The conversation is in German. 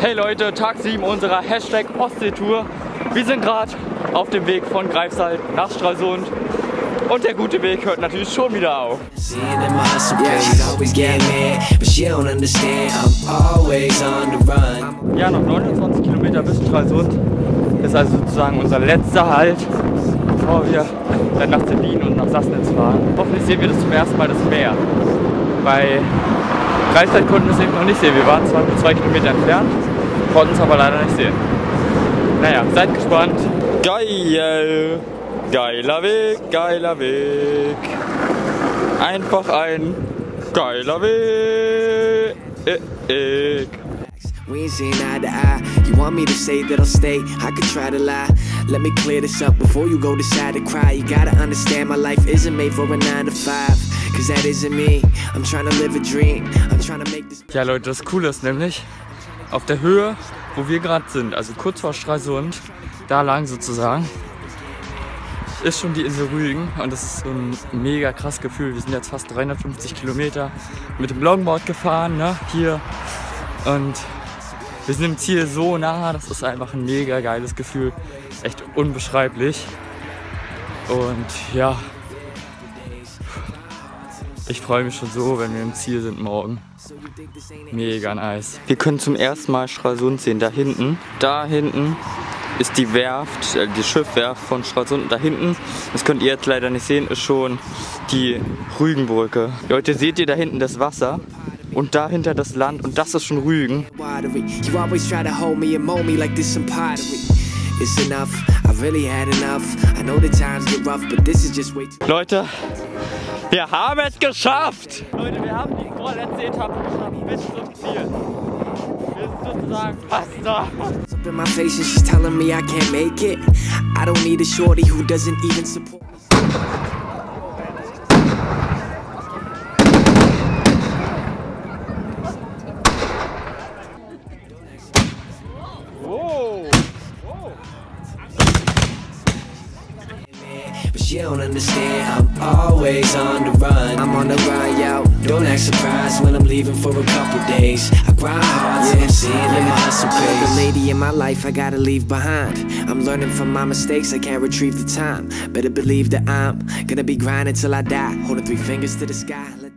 Hey Leute, Tag 7 unserer Hashtag Ostseetour. Wir sind gerade auf dem Weg von Greifswald nach Stralsund. Und der gute Weg hört natürlich schon wieder auf. Ja, noch 29 Kilometer bis Stralsund. Ist also sozusagen unser letzter Halt, bevor wir dann nach Berlin und nach Sassnitz fahren. Hoffentlich sehen wir das zum ersten Mal das Meer. Bei Greifswald konnten es eben noch nicht sehen. Wir waren zwar nur zwei Kilometer entfernt, konnten es aber leider nicht sehen. Naja, seid gespannt. Geil! Geiler Weg, geiler Weg. Einfach ein geiler Weg. We ain't seen eye to eye. You want me to say that I'll stay? I could try to lie. Let me clear this up before you go decide to cry. You gotta understand my life isn't made for a 9 to 5. Cause that isn't me. I'm trying to live a dream. I'm trying to make this. Ja, Leute, das Coole ist nämlich, auf der Höhe, wo wir gerade sind, also kurz vor Stralsund, da lang sozusagen, ist schon die Insel Rügen und das ist so ein mega krass Gefühl. Wir sind jetzt fast 350 Kilometer mit dem Longboard gefahren, ne, hier und wir sind im Ziel so nah, das ist einfach ein mega geiles Gefühl, echt unbeschreiblich und ja, ich freue mich schon so, wenn wir im Ziel sind morgen. Mega nice. Wir können zum ersten Mal Stralsund sehen, da hinten. Da hinten ist die Werft, äh, die Schiffwerft von Stralsund. Da hinten, das könnt ihr jetzt leider nicht sehen, ist schon die Rügenbrücke. Leute, seht ihr da hinten das Wasser? Und dahinter das Land und das ist schon Rügen. Leute, wir haben es geschafft! Leute, wir haben die vorletzte Etappe geschafft bis zum Ziel. Wir sind sozusagen fast da. in my face and she's telling me I can't make it. I don't need a shorty who doesn't even support me. you don't understand, I'm always on the run. I'm on the run, yo, don't act surprised when I'm leaving for a couple days. I grind hard till I'm seeing in my hustle pace. The lady in my life I gotta leave behind. I'm learning from my mistakes, I can't retrieve the time. Better believe that I'm gonna be grinding till I die. Holding three fingers to the sky